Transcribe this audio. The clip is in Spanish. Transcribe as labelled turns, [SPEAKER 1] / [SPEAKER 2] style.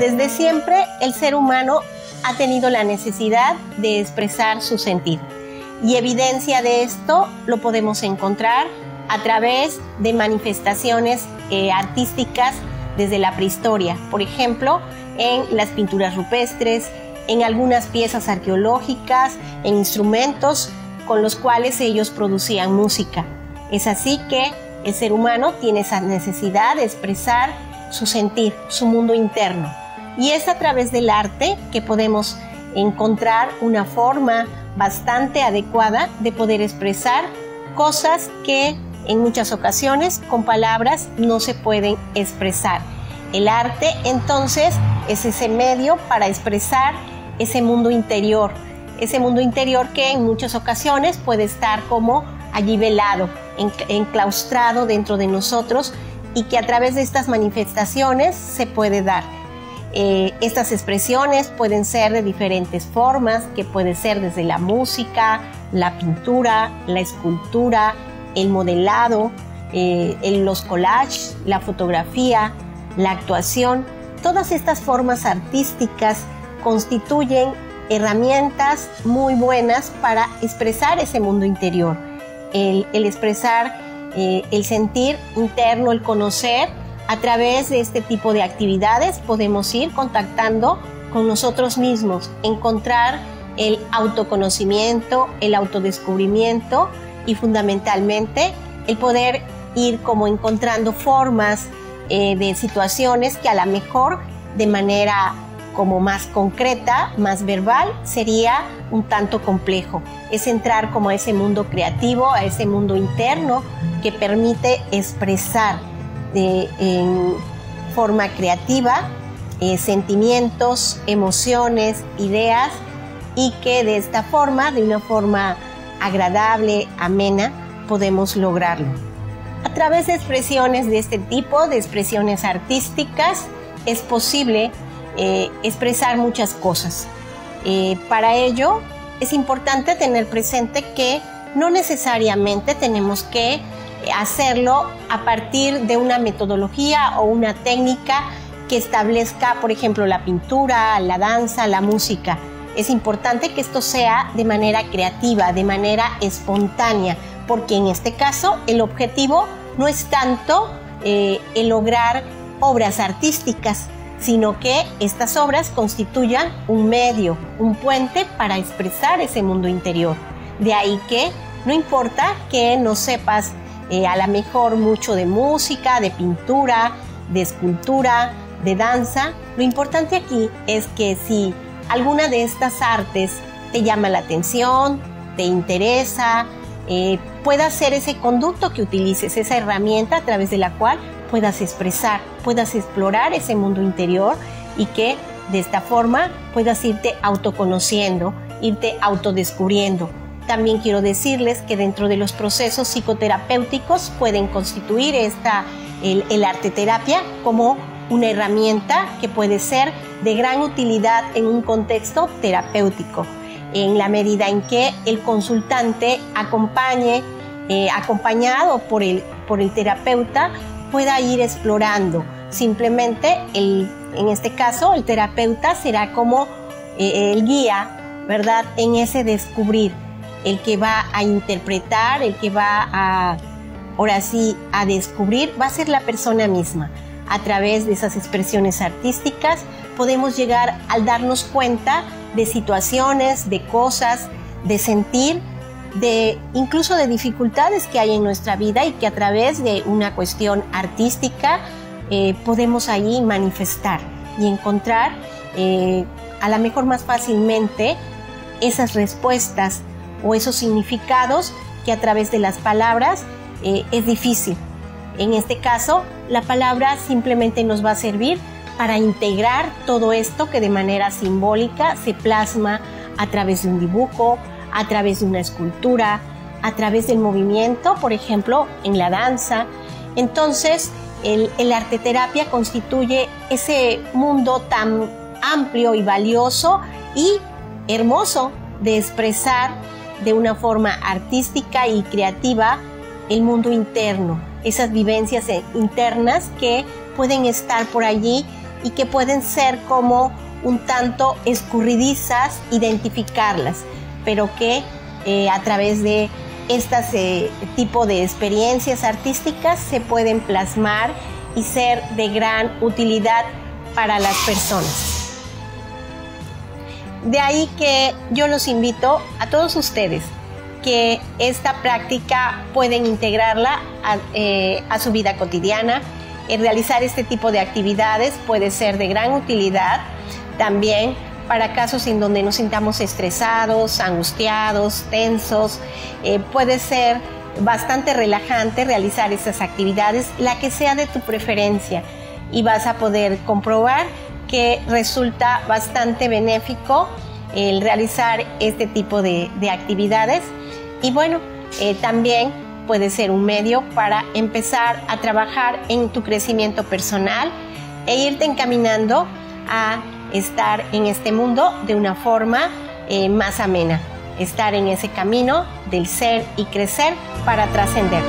[SPEAKER 1] Desde siempre el ser humano ha tenido la necesidad de expresar su sentir. Y evidencia de esto lo podemos encontrar a través de manifestaciones eh, artísticas desde la prehistoria. Por ejemplo, en las pinturas rupestres, en algunas piezas arqueológicas, en instrumentos con los cuales ellos producían música. Es así que el ser humano tiene esa necesidad de expresar su sentir, su mundo interno. Y es a través del arte que podemos encontrar una forma bastante adecuada de poder expresar cosas que en muchas ocasiones con palabras no se pueden expresar. El arte entonces es ese medio para expresar ese mundo interior, ese mundo interior que en muchas ocasiones puede estar como allí velado, enclaustrado dentro de nosotros y que a través de estas manifestaciones se puede dar. Eh, estas expresiones pueden ser de diferentes formas, que puede ser desde la música, la pintura, la escultura, el modelado, eh, los collages, la fotografía, la actuación. Todas estas formas artísticas constituyen herramientas muy buenas para expresar ese mundo interior, el, expresar eh, el sentir interno, el conocer a través de este tipo de actividades podemos ir contactando con nosotros mismos, encontrar el autoconocimiento, el autodescubrimiento y fundamentalmente el poder ir como encontrando formas eh, de situaciones que a lo mejor de manera como más concreta, más verbal, sería un tanto complejo. Es entrar como a ese mundo creativo, a ese mundo interno que permite expresar de, en forma creativa eh, sentimientos, emociones, ideas y que de esta forma, de una forma agradable, amena, podemos lograrlo. A través de expresiones de este tipo, de expresiones artísticas, es posible eh, expresar muchas cosas. Eh, para ello, es importante tener presente que no necesariamente tenemos que hacerlo a partir de una metodología o una técnica que establezca, por ejemplo, la pintura, la danza, la música. Es importante que esto sea de manera creativa, de manera espontánea, porque en este caso el objetivo no es tanto eh, el lograr obras artísticas, sino que estas obras constituyan un medio, un puente para expresar ese mundo interior. De ahí que no importa que no sepas eh, a lo mejor mucho de música, de pintura, de escultura, de danza. Lo importante aquí es que si alguna de estas artes te llama la atención, te interesa, eh, puedas ser ese conducto que utilices, esa herramienta a través de la cual puedas expresar, puedas explorar ese mundo interior y que de esta forma puedas irte autoconociendo, irte autodescubriendo también quiero decirles que dentro de los procesos psicoterapéuticos pueden constituir esta, el, arte terapia como una herramienta que puede ser de gran utilidad en un contexto terapéutico, en la medida en que el consultante acompañe, eh, acompañado por el, por el terapeuta, pueda ir explorando. Simplemente, el, en este caso, el terapeuta será como eh, el guía, ¿verdad?, en ese descubrir el que va a interpretar, el que va a, ahora sí, a descubrir, va a ser la persona misma. A través de esas expresiones artísticas podemos llegar al darnos cuenta de situaciones, de cosas, de sentir, de incluso de dificultades que hay en nuestra vida y que a través de una cuestión artística eh, podemos ahí manifestar y encontrar eh, a lo mejor más fácilmente esas respuestas o esos significados que a través de las palabras eh, es difícil. En este caso, la palabra simplemente nos va a servir para integrar todo esto que de manera simbólica se plasma a través de un dibujo, a través de una escultura, a través del movimiento, por ejemplo, en la danza. Entonces, el, el arte terapia constituye ese mundo tan amplio y valioso y hermoso de expresar de una forma artística y creativa el mundo interno, esas vivencias internas que pueden estar por allí y que pueden ser como un tanto escurridizas identificarlas, pero que eh, a través de este tipo de experiencias artísticas se pueden plasmar y ser de gran utilidad para las personas. De ahí que yo los invito a todos ustedes que esta práctica pueden integrarla a, eh, a su vida cotidiana. El realizar este tipo de actividades puede ser de gran utilidad también para casos en donde nos sintamos estresados, angustiados, tensos. Eh, puede ser bastante relajante realizar estas actividades, la que sea de tu preferencia, y vas a poder comprobar que resulta bastante benéfico el realizar este tipo de, actividades. Y bueno, eh, también puede ser un medio para empezar a trabajar en tu crecimiento personal e irte encaminando a estar en este mundo de una forma eh, más amena, estar en ese camino del ser y crecer para trascender.